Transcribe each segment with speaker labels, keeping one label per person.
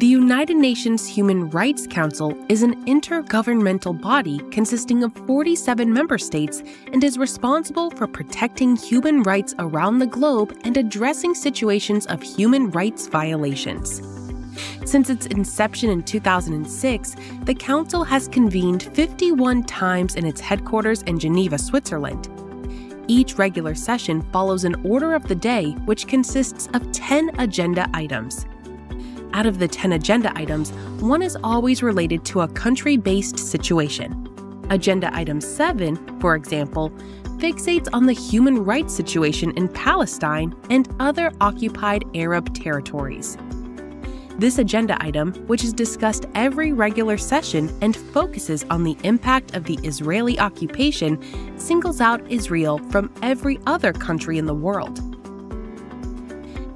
Speaker 1: The United Nations Human Rights Council is an intergovernmental body consisting of 47 member states and is responsible for protecting human rights around the globe and addressing situations of human rights violations. Since its inception in 2006, the Council has convened 51 times in its headquarters in Geneva, Switzerland. Each regular session follows an order of the day which consists of 10 agenda items. Out of the 10 agenda items, one is always related to a country based situation. Agenda item 7, for example, fixates on the human rights situation in Palestine and other occupied Arab territories. This agenda item, which is discussed every regular session and focuses on the impact of the Israeli occupation, singles out Israel from every other country in the world.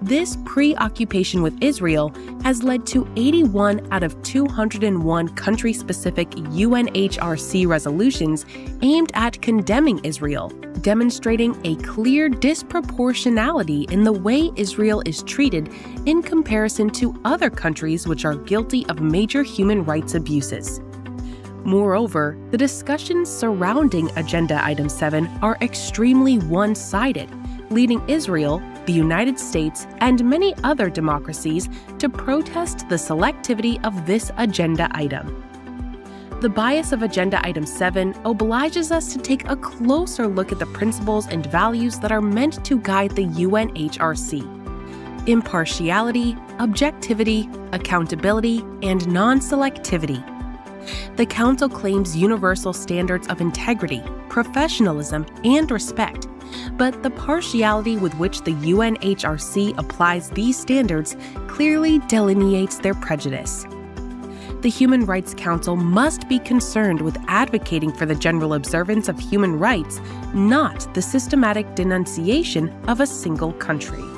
Speaker 1: This preoccupation with Israel has led to 81 out of 201 country specific UNHRC resolutions aimed at condemning Israel, demonstrating a clear disproportionality in the way Israel is treated in comparison to other countries which are guilty of major human rights abuses. Moreover, the discussions surrounding Agenda Item 7 are extremely one sided, leading Israel the United States, and many other democracies to protest the selectivity of this agenda item. The bias of Agenda Item 7 obliges us to take a closer look at the principles and values that are meant to guide the UNHRC impartiality, objectivity, accountability, and non selectivity. The Council claims universal standards of integrity, professionalism, and respect but the partiality with which the UNHRC applies these standards clearly delineates their prejudice. The Human Rights Council must be concerned with advocating for the general observance of human rights, not the systematic denunciation of a single country.